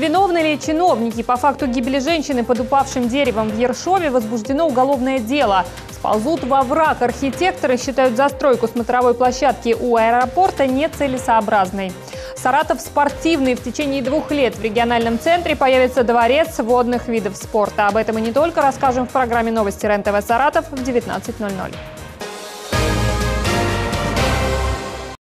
Виновны ли чиновники по факту гибели женщины под упавшим деревом в Ершове возбуждено уголовное дело. Сползут во враг. Архитекторы считают застройку смотровой площадки у аэропорта нецелесообразной. Саратов спортивный. В течение двух лет в региональном центре появится дворец водных видов спорта. Об этом и не только расскажем в программе новости РЕН-ТВ Саратов в 19.00.